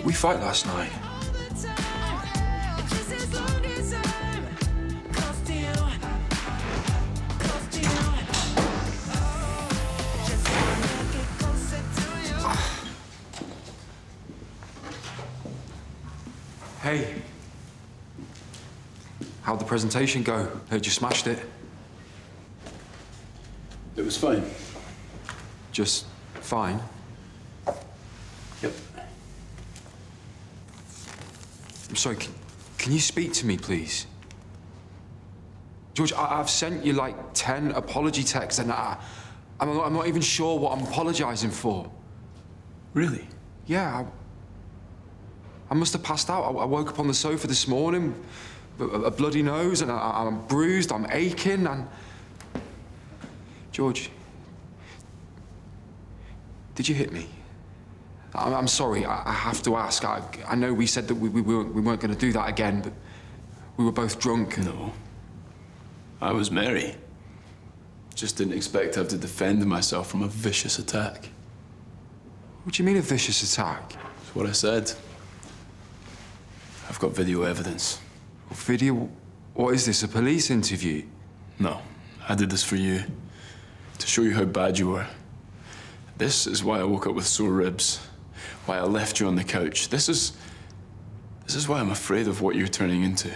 Did we fight last night? Hey. How'd the presentation go? Heard you smashed it. It was fine. Just fine. Yep. I'm sorry, can, can you speak to me, please? George, I, have sent you like 10 apology texts and I, I'm, not, I'm not even sure what I'm apologizing for. Really? Yeah, I, I must have passed out. I, I, woke up on the sofa this morning, a, a bloody nose, and I, I'm bruised, I'm aching, and... George, did you hit me? I'm, I'm sorry, I, I, have to ask. I, I know we said that we, we weren't, we weren't going to do that again, but we were both drunk and... No. I was merry. Just didn't expect to have to defend myself from a vicious attack. What do you mean a vicious attack? That's what I said. I've got video evidence. Video? What is this, a police interview? No, I did this for you. To show you how bad you were. This is why I woke up with sore ribs. Why I left you on the couch. This is... This is why I'm afraid of what you're turning into.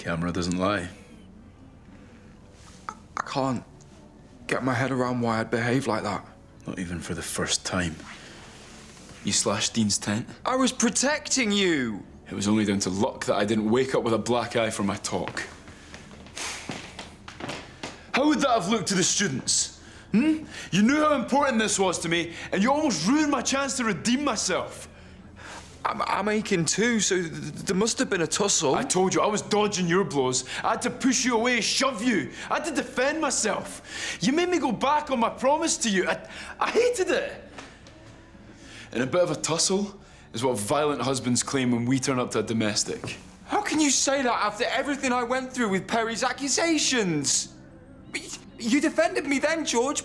Camera doesn't lie. I can't get my head around why I'd behave like that. Not even for the first time. You slashed Dean's tent? I was protecting you! It was only down to luck that I didn't wake up with a black eye from my talk. How would that have looked to the students? Hmm? You knew how important this was to me, and you almost ruined my chance to redeem myself. I'm, I'm aching too, so th there must have been a tussle. I told you, I was dodging your blows. I had to push you away, shove you. I had to defend myself. You made me go back on my promise to you. I, I hated it. And a bit of a tussle is what violent husbands claim when we turn up to a domestic. How can you say that after everything I went through with Perry's accusations? You defended me then, George.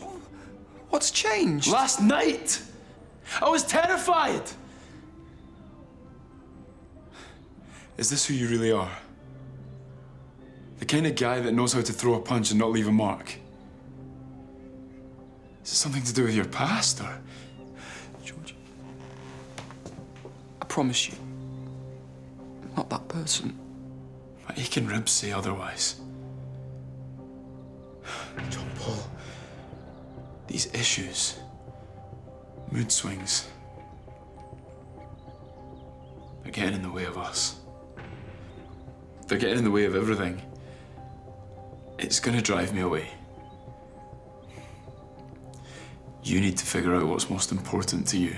What's changed? Last night, I was terrified. Is this who you really are? The kind of guy that knows how to throw a punch and not leave a mark? Is it something to do with your past, or...? George, I promise you, I'm not that person. My aching ribs say otherwise. John Paul, these issues, mood swings, are getting in the way of us. They're getting in the way of everything. It's gonna drive me away. You need to figure out what's most important to you.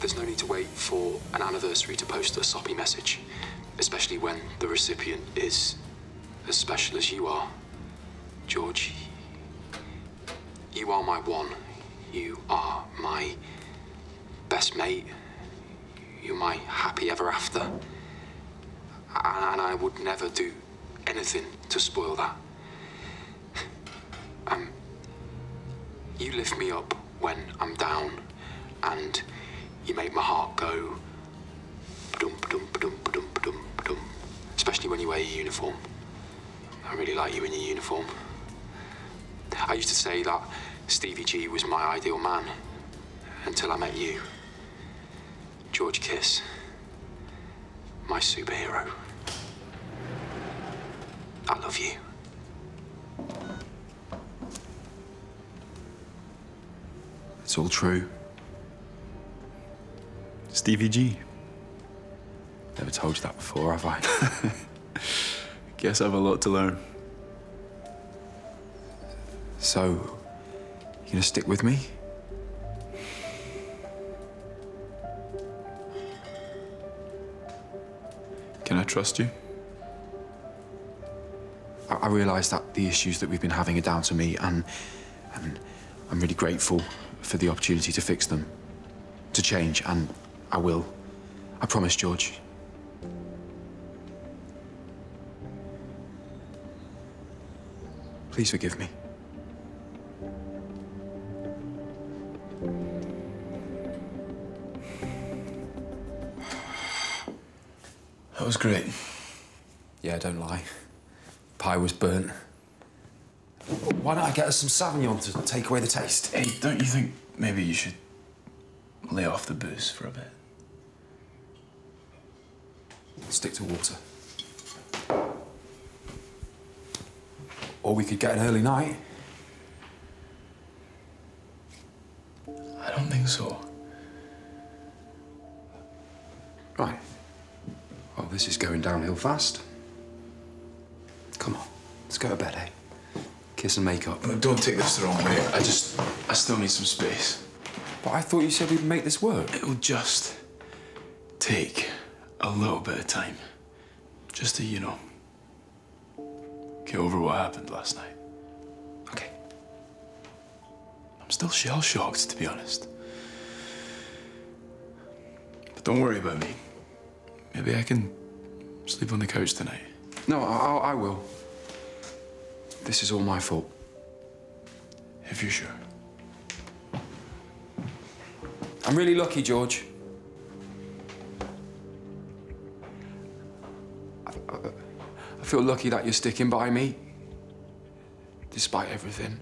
There's no need to wait for an anniversary to post a soppy message especially when the recipient is as special as you are. George, you are my one. You are my best mate. You're my happy ever after. And I would never do anything to spoil that. Um, you lift me up when I'm down, and you make my heart go dum dum dum your uniform. I really like you in your uniform. I used to say that Stevie G was my ideal man until I met you. George Kiss, my superhero. I love you. It's all true. Stevie G. Never told you that before, have I? Guess I have a lot to learn. so, you gonna stick with me? Can I trust you? I, I realise that the issues that we've been having are down to me, and, and I'm really grateful for the opportunity to fix them, to change, and I will. I promise, George. Please forgive me. That was great. Yeah, don't lie. Pie was burnt. Why don't I get us some Sauvignon to take away the taste? Hey, don't you think maybe you should lay off the booze for a bit? Stick to water. Or we could get an early night. I don't think so. Right. Well, this is going downhill fast. Come on, let's go to bed, eh? Kiss and make up. No, don't take this the wrong way. I just, I still need some space. But I thought you said we'd make this work. It'll just take a little bit of time. Just to, you know, get over what happened last night. Okay. I'm still shell shocked, to be honest. But don't worry about me. Maybe I can sleep on the couch tonight. No, I, I, I will. This is all my fault. If you're sure. I'm really lucky, George. Feel lucky that you're sticking by me, despite everything.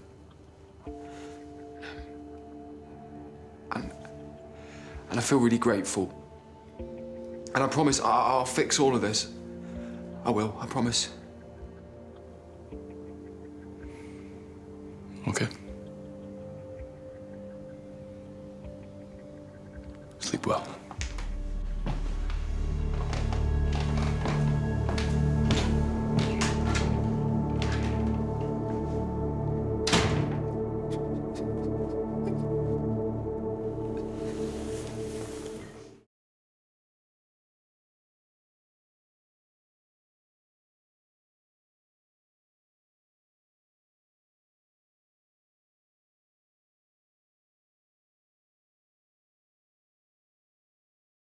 And, and I feel really grateful. And I promise I, I'll fix all of this. I will, I promise. Okay. Sleep well.